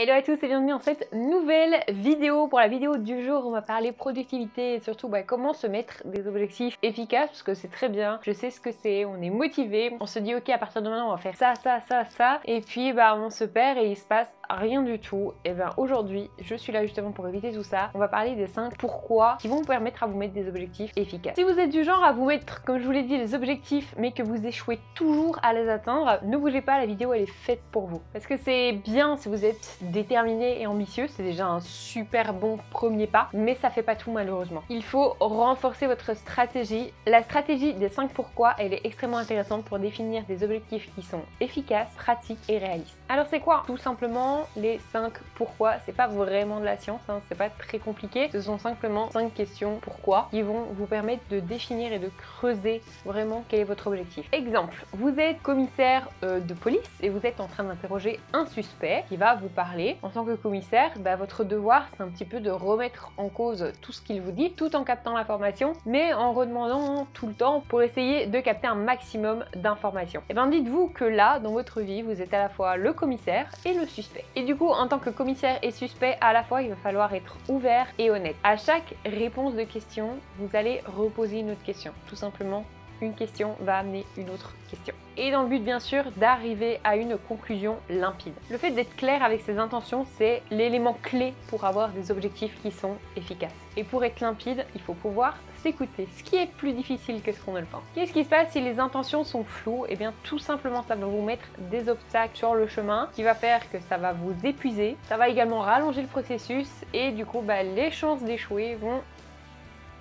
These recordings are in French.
Hello à tous et bienvenue dans cette nouvelle vidéo. Pour la vidéo du jour, on va parler productivité et surtout bah, comment se mettre des objectifs efficaces parce que c'est très bien. Je sais ce que c'est, on est motivé, on se dit ok à partir de maintenant on va faire ça, ça, ça, ça et puis bah on se perd et il se passe rien du tout. Et bien aujourd'hui, je suis là justement pour éviter tout ça. On va parler des 5 pourquoi qui vont vous permettre à vous mettre des objectifs efficaces. Si vous êtes du genre à vous mettre, comme je vous l'ai dit, des objectifs mais que vous échouez toujours à les atteindre, ne bougez pas, la vidéo elle est faite pour vous. Parce que c'est bien si vous êtes déterminé et ambitieux, c'est déjà un super bon premier pas, mais ça fait pas tout malheureusement. Il faut renforcer votre stratégie. La stratégie des 5 pourquoi, elle est extrêmement intéressante pour définir des objectifs qui sont efficaces, pratiques et réalistes. Alors c'est quoi? Tout simplement les 5 pourquoi. C'est pas vraiment de la science, hein, c'est pas très compliqué. Ce sont simplement 5 questions pourquoi qui vont vous permettre de définir et de creuser vraiment quel est votre objectif. Exemple, vous êtes commissaire euh, de police et vous êtes en train d'interroger un suspect qui va vous parler en tant que commissaire, bah, votre devoir c'est un petit peu de remettre en cause tout ce qu'il vous dit tout en captant l'information, mais en redemandant tout le temps pour essayer de capter un maximum d'informations. Et eh bien dites-vous que là, dans votre vie, vous êtes à la fois le commissaire et le suspect. Et du coup, en tant que commissaire et suspect, à la fois, il va falloir être ouvert et honnête. À chaque réponse de question, vous allez reposer une autre question. Tout simplement, une question va amener une autre question et dans le but bien sûr d'arriver à une conclusion limpide. Le fait d'être clair avec ses intentions, c'est l'élément clé pour avoir des objectifs qui sont efficaces. Et pour être limpide, il faut pouvoir s'écouter, ce qui est plus difficile que ce qu'on ne le pense. Qu'est-ce qui se passe si les intentions sont floues? Eh bien tout simplement ça va vous mettre des obstacles sur le chemin qui va faire que ça va vous épuiser, ça va également rallonger le processus et du coup bah, les chances d'échouer vont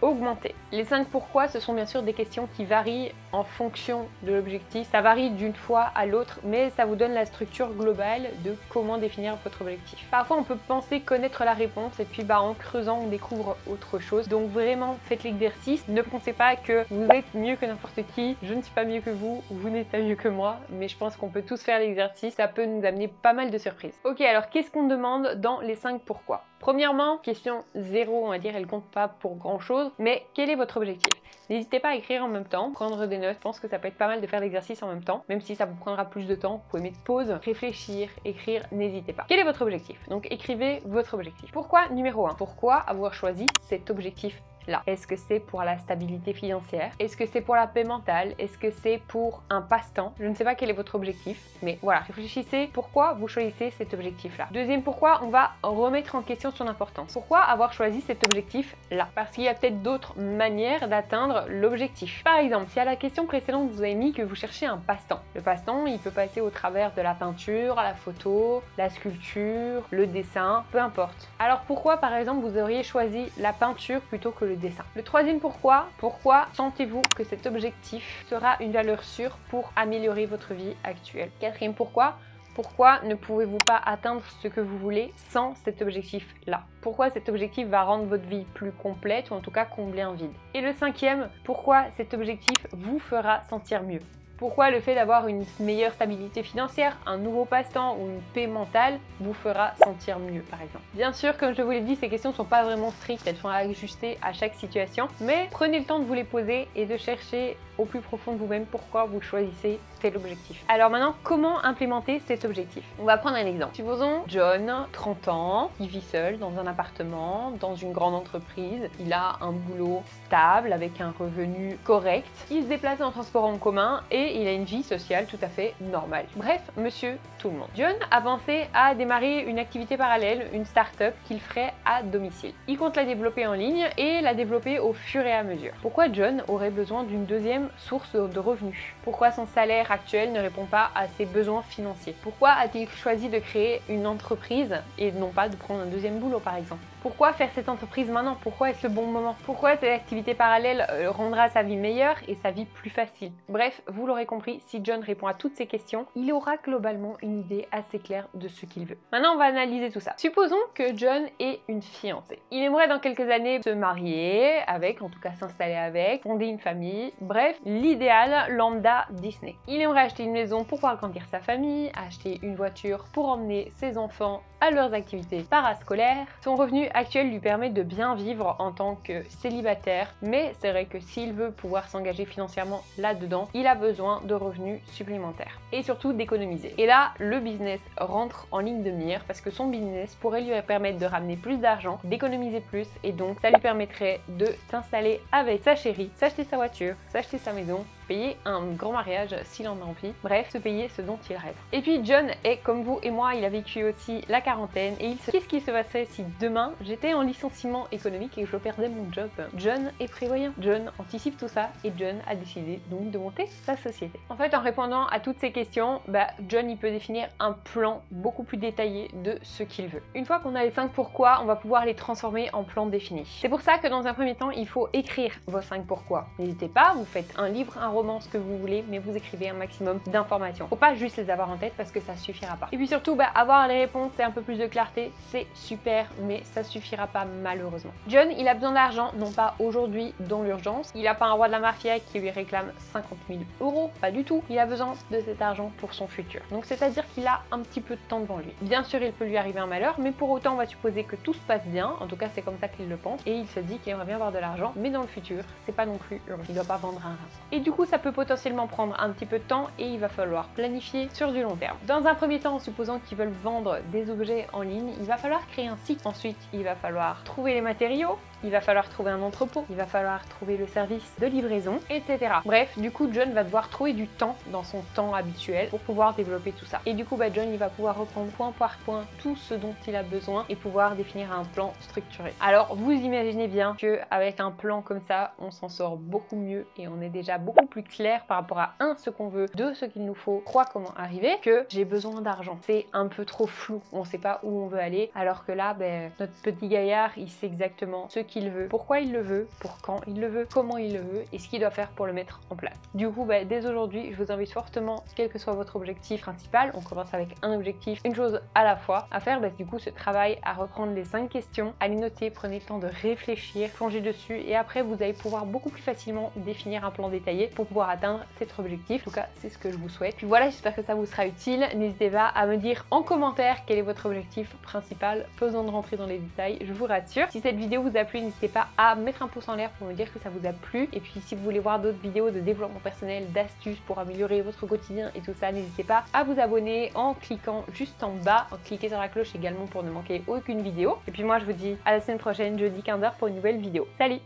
augmenter. Les 5 pourquoi, ce sont bien sûr des questions qui varient en fonction de l'objectif. Ça varie d'une fois à l'autre, mais ça vous donne la structure globale de comment définir votre objectif. Parfois, on peut penser connaître la réponse et puis bah, en creusant, on découvre autre chose. Donc vraiment, faites l'exercice. Ne pensez pas que vous êtes mieux que n'importe qui. Je ne suis pas mieux que vous, vous n'êtes pas mieux que moi, mais je pense qu'on peut tous faire l'exercice. Ça peut nous amener pas mal de surprises. Ok, alors qu'est-ce qu'on demande dans les 5 pourquoi? Premièrement, question 0, on va dire, elle compte pas pour grand chose, mais quel est votre objectif? N'hésitez pas à écrire en même temps, prendre des notes, je pense que ça peut être pas mal de faire l'exercice en même temps, même si ça vous prendra plus de temps, vous pouvez mettre pause, réfléchir, écrire, n'hésitez pas. Quel est votre objectif? Donc écrivez votre objectif. Pourquoi numéro 1 Pourquoi avoir choisi cet objectif? Là Est-ce que c'est pour la stabilité financière? Est-ce que c'est pour la paix mentale? Est-ce que c'est pour un passe-temps? Je ne sais pas quel est votre objectif, mais voilà, réfléchissez pourquoi vous choisissez cet objectif-là. Deuxième pourquoi, on va remettre en question son importance? Pourquoi avoir choisi cet objectif-là? Parce qu'il y a peut-être d'autres manières d'atteindre l'objectif. Par exemple, si à la question précédente vous avez mis que vous cherchez un passe-temps, le passe-temps il peut passer au travers de la peinture, la photo, la sculpture, le dessin, peu importe. Alors pourquoi par exemple vous auriez choisi la peinture plutôt que le Le troisième pourquoi, pourquoi sentez-vous que cet objectif sera une valeur sûre pour améliorer votre vie actuelle? Quatrième pourquoi, pourquoi ne pouvez-vous pas atteindre ce que vous voulez sans cet objectif-là? Pourquoi cet objectif va rendre votre vie plus complète ou en tout cas combler un vide? Et le cinquième, pourquoi cet objectif vous fera sentir mieux? Pourquoi le fait d'avoir une meilleure stabilité financière, un nouveau passe-temps ou une paix mentale vous fera sentir mieux par exemple? Bien sûr, comme je vous l'ai dit, ces questions ne sont pas vraiment strictes, elles sont ajustées à chaque situation, mais prenez le temps de vous les poser et de chercher au plus profond de vous-même pourquoi vous choisissez tel objectif. Alors maintenant, comment implémenter cet objectif? On va prendre un exemple. Supposons John, 30 ans, il vit seul dans un appartement, dans une grande entreprise. Il a un boulot stable avec un revenu correct. Il se déplace en transport en commun et il a une vie sociale tout à fait normale. Bref, monsieur tout le monde. John a pensé à démarrer une activité parallèle, une start-up qu'il ferait à domicile. Il compte la développer en ligne et la développer au fur et à mesure. Pourquoi John aurait besoin d'une deuxième source de revenus. Pourquoi son salaire actuel ne répond pas à ses besoins financiers? Pourquoi a-t-il choisi de créer une entreprise et non pas de prendre un deuxième boulot par exemple? Pourquoi faire cette entreprise maintenant? Pourquoi est-ce le bon moment? Pourquoi cette activité parallèle euh, rendra sa vie meilleure et sa vie plus facile? Bref, vous l'aurez compris, si John répond à toutes ces questions, il aura globalement une idée assez claire de ce qu'il veut. Maintenant, on va analyser tout ça. Supposons que John ait une fiancée. Il aimerait dans quelques années se marier avec, en tout cas s'installer avec, fonder une famille, bref, l'idéal lambda Disney. Il aimerait acheter une maison pour pouvoir grandir sa famille, acheter une voiture pour emmener ses enfants à leurs activités parascolaires. Son revenu actuel lui permet de bien vivre en tant que célibataire, mais c'est vrai que s'il veut pouvoir s'engager financièrement là-dedans, il a besoin de revenus supplémentaires et surtout d'économiser. Et là, le business rentre en ligne de mire parce que son business pourrait lui permettre de ramener plus d'argent, d'économiser plus et donc ça lui permettrait de s'installer avec sa chérie, s'acheter sa voiture, s'acheter sa maison payer un grand mariage s'il en a envie. Bref, se payer ce dont il rêve. Et puis John est comme vous et moi, il a vécu aussi la quarantaine et il se qu'est-ce qui se passerait si demain j'étais en licenciement économique et que je perdais mon job John est prévoyant. John anticipe tout ça et John a décidé donc de monter sa société. En fait, en répondant à toutes ces questions, bah, John il peut définir un plan beaucoup plus détaillé de ce qu'il veut. Une fois qu'on a les 5 pourquoi, on va pouvoir les transformer en plan défini. C'est pour ça que dans un premier temps, il faut écrire vos 5 pourquoi. N'hésitez pas, vous faites un livre, un ce que vous voulez, mais vous écrivez un maximum d'informations. Faut pas juste les avoir en tête parce que ça suffira pas. Et puis surtout, bah, avoir les réponses et un peu plus de clarté, c'est super, mais ça suffira pas malheureusement. John, il a besoin d'argent, non pas aujourd'hui dans l'urgence. Il a pas un roi de la mafia qui lui réclame 50 000 euros, pas du tout. Il a besoin de cet argent pour son futur. Donc c'est-à-dire qu'il a un petit peu de temps devant lui. Bien sûr, il peut lui arriver un malheur, mais pour autant, on va supposer que tout se passe bien. En tout cas, c'est comme ça qu'il le pense. Et il se dit qu'il aimerait bien avoir de l'argent, mais dans le futur, c'est pas non plus urgent. Il doit pas vendre un rat. Et du coup, ça peut potentiellement prendre un petit peu de temps et il va falloir planifier sur du long terme. Dans un premier temps, en supposant qu'ils veulent vendre des objets en ligne, il va falloir créer un site. Ensuite, il va falloir trouver les matériaux, il va falloir trouver un entrepôt, il va falloir trouver le service de livraison, etc. Bref, du coup, John va devoir trouver du temps dans son temps habituel pour pouvoir développer tout ça. Et du coup, bah, John, il va pouvoir reprendre point par point tout ce dont il a besoin et pouvoir définir un plan structuré. Alors, vous imaginez bien que avec un plan comme ça, on s'en sort beaucoup mieux et on est déjà beaucoup plus clair par rapport à un ce qu'on veut, deux ce qu'il nous faut, trois comment arriver, que j'ai besoin d'argent. C'est un peu trop flou, on sait pas où on veut aller, alors que là, ben, notre petit gaillard, il sait exactement ce qu'il veut, pourquoi il le veut, pour quand il le veut, comment il le veut et ce qu'il doit faire pour le mettre en place. Du coup, bah, dès aujourd'hui, je vous invite fortement, quel que soit votre objectif principal, on commence avec un objectif, une chose à la fois, à faire bah, du coup ce travail, à reprendre les cinq questions, à les noter, prenez le temps de réfléchir, plonger dessus et après vous allez pouvoir beaucoup plus facilement définir un plan détaillé pour pouvoir atteindre cet objectif. En tout cas, c'est ce que je vous souhaite. Puis voilà, j'espère que ça vous sera utile. N'hésitez pas à me dire en commentaire quel est votre objectif principal. Faisons de rentrer dans les détails, je vous rassure. Si cette vidéo vous a plu, n'hésitez pas à mettre un pouce en l'air pour me dire que ça vous a plu. Et puis si vous voulez voir d'autres vidéos de développement personnel, d'astuces pour améliorer votre quotidien et tout ça, n'hésitez pas à vous abonner en cliquant juste en bas, en cliquer sur la cloche également pour ne manquer aucune vidéo. Et puis moi je vous dis à la semaine prochaine, jeudi 15h pour une nouvelle vidéo. Salut